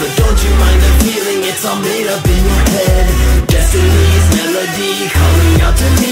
But don't you mind the feeling, it's all made up in your head. Destiny's melody calling out to me.